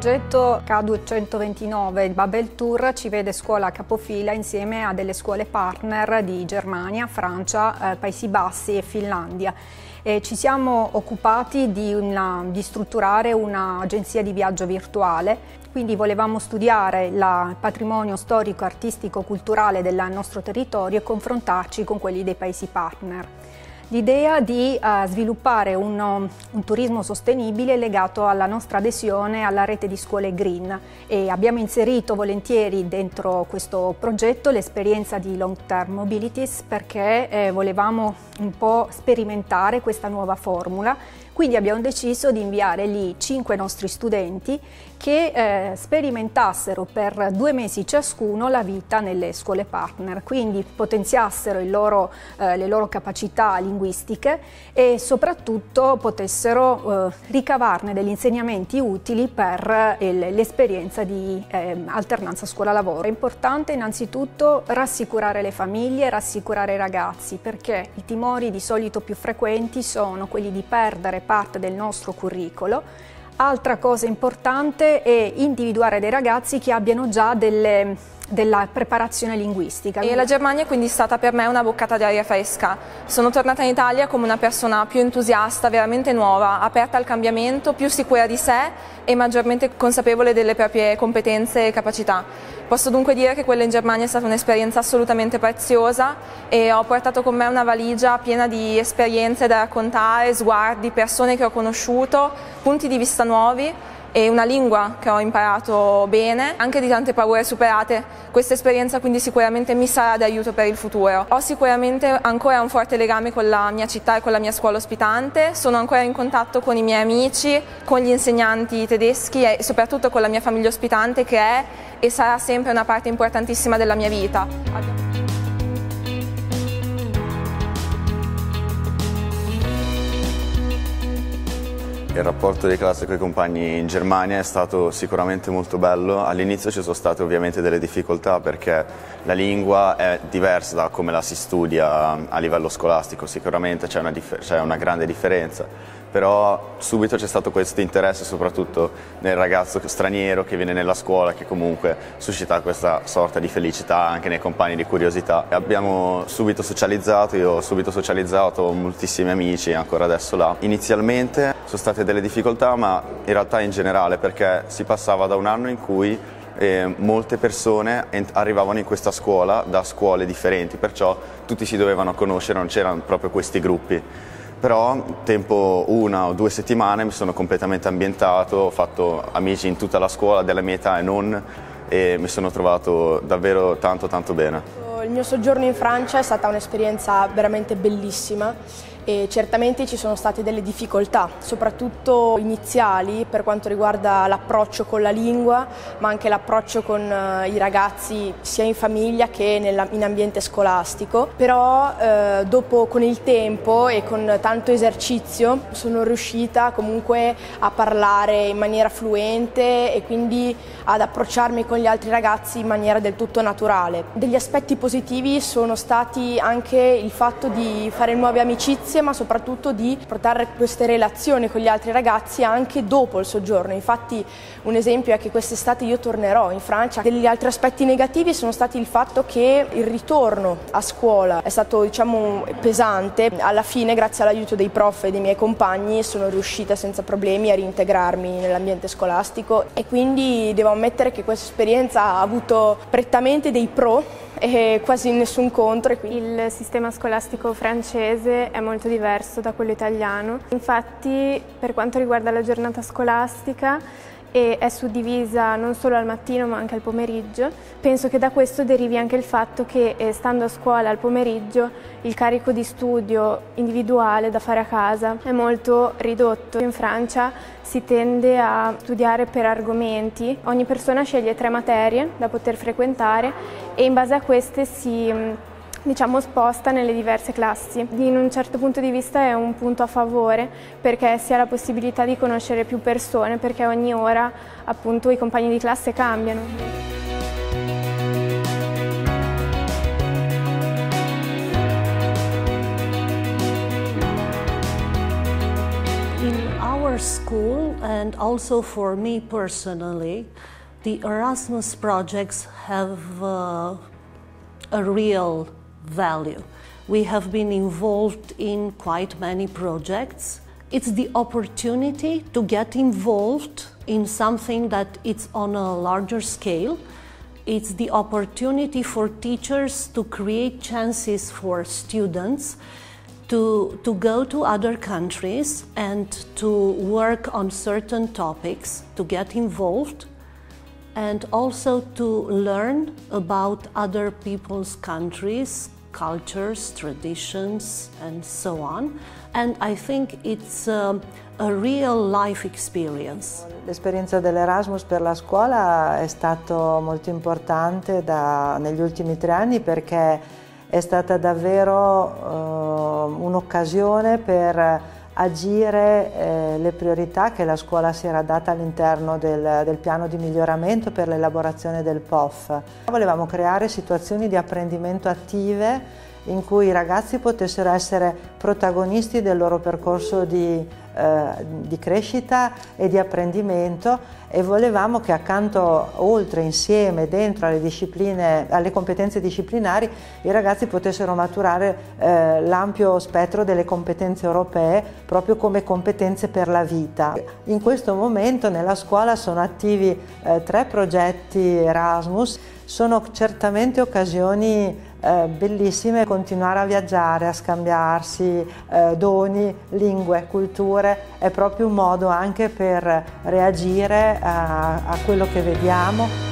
progetto K229, il Babel Tour, ci vede scuola capofila insieme a delle scuole partner di Germania, Francia, eh, Paesi Bassi e Finlandia. E ci siamo occupati di, una, di strutturare un'agenzia di viaggio virtuale, quindi volevamo studiare il patrimonio storico, artistico, culturale del nostro territorio e confrontarci con quelli dei paesi partner l'idea di uh, sviluppare un, un, turismo sostenibile legato alla nostra adesione alla rete di scuole green. E abbiamo inserito volentieri dentro questo progetto l'esperienza di Long Term Mobilities perché eh, volevamo un po' sperimentare questa nuova formula quindi abbiamo deciso di inviare lì cinque nostri studenti che eh, sperimentassero per due mesi ciascuno la vita nelle scuole partner, quindi potenziassero loro, eh, le loro capacità linguistiche e soprattutto potessero eh, ricavarne degli insegnamenti utili per eh, l'esperienza di ehm, alternanza scuola-lavoro. È importante innanzitutto rassicurare le famiglie, rassicurare i ragazzi perché i timori di solito più frequenti sono quelli di perdere parte del nostro curricolo. Altra cosa importante è individuare dei ragazzi che abbiano già delle, della preparazione linguistica. E la Germania è quindi stata per me una boccata di aria fresca. Sono tornata in Italia come una persona più entusiasta, veramente nuova, aperta al cambiamento, più sicura di sé e maggiormente consapevole delle proprie competenze e capacità. Posso dunque dire che quella in Germania è stata un'esperienza assolutamente preziosa e ho portato con me una valigia piena di esperienze da raccontare, sguardi, persone che ho conosciuto, punti di vista nuovi e una lingua che ho imparato bene, anche di tante paure superate. Questa esperienza quindi sicuramente mi sarà d'aiuto per il futuro. Ho sicuramente ancora un forte legame con la mia città e con la mia scuola ospitante, sono ancora in contatto con i miei amici, con gli insegnanti tedeschi e soprattutto con la mia famiglia ospitante che è e sarà sempre una parte importantissima della mia vita. Il rapporto di classe con i compagni in Germania è stato sicuramente molto bello. All'inizio ci sono state ovviamente delle difficoltà perché la lingua è diversa da come la si studia a livello scolastico, sicuramente c'è una, una grande differenza però subito c'è stato questo interesse soprattutto nel ragazzo straniero che viene nella scuola che comunque suscita questa sorta di felicità anche nei compagni di curiosità. Abbiamo subito socializzato, io ho subito socializzato moltissimi amici ancora adesso là. Inizialmente sono state delle difficoltà ma in realtà in generale perché si passava da un anno in cui eh, molte persone arrivavano in questa scuola da scuole differenti, perciò tutti si dovevano conoscere, non c'erano proprio questi gruppi però tempo una o due settimane mi sono completamente ambientato, ho fatto amici in tutta la scuola della mia età e non e mi sono trovato davvero tanto tanto bene. Il mio soggiorno in Francia è stata un'esperienza veramente bellissima e certamente ci sono state delle difficoltà, soprattutto iniziali per quanto riguarda l'approccio con la lingua, ma anche l'approccio con eh, i ragazzi sia in famiglia che in ambiente scolastico, però eh, dopo con il tempo e con tanto esercizio sono riuscita comunque a parlare in maniera fluente e quindi ad approcciarmi con gli altri ragazzi in maniera del tutto naturale. Degli aspetti positivi sono stati anche il fatto di fare nuove amicizie amicizie ma soprattutto di portare queste relazioni con gli altri ragazzi anche dopo il soggiorno. Infatti un esempio è che quest'estate io tornerò in Francia. Degli altri aspetti negativi sono stati il fatto che il ritorno a scuola è stato diciamo pesante. Alla fine grazie all'aiuto dei prof e dei miei compagni sono riuscita senza problemi a reintegrarmi nell'ambiente scolastico e quindi devo ammettere che questa esperienza ha avuto prettamente dei pro e quasi nessun contro. Il sistema scolastico francese è molto diverso da quello italiano. Infatti per quanto riguarda la giornata scolastica e è suddivisa non solo al mattino ma anche al pomeriggio. Penso che da questo derivi anche il fatto che eh, stando a scuola al pomeriggio il carico di studio individuale da fare a casa è molto ridotto. In Francia si tende a studiare per argomenti, ogni persona sceglie tre materie da poter frequentare e in base a queste si diciamo, sposta nelle diverse classi. In un certo punto di vista è un punto a favore perché si ha la possibilità di conoscere più persone perché ogni ora appunto i compagni di classe cambiano. school and also for me personally, the Erasmus projects have uh, a real value. We have been involved in quite many projects. It's the opportunity to get involved in something that it's on a larger scale. It's the opportunity for teachers to create chances for students to, to go to other countries and to work on certain topics, to get involved, and also to learn about other people's countries, cultures, traditions, and so on. And I think it's um, a real life experience. L'esperienza dell'Erasmus per la scuola è stato molto importante da, negli ultimi tre anni perché è stata davvero eh, un'occasione per agire eh, le priorità che la scuola si era data all'interno del, del, piano di miglioramento per l'elaborazione del POF. Volevamo creare situazioni di apprendimento attive in cui i ragazzi potessero essere protagonisti del loro percorso di, eh, di crescita e di apprendimento e volevamo che accanto, oltre, insieme, dentro alle, discipline, alle competenze disciplinari, i ragazzi potessero maturare eh, l'ampio spettro delle competenze europee proprio come competenze per la vita. In questo momento nella scuola sono attivi eh, tre progetti Erasmus, sono certamente occasioni eh, bellissime continuare a viaggiare, a scambiarsi eh, doni, lingue, culture, è proprio un modo anche per reagire a, a quello che vediamo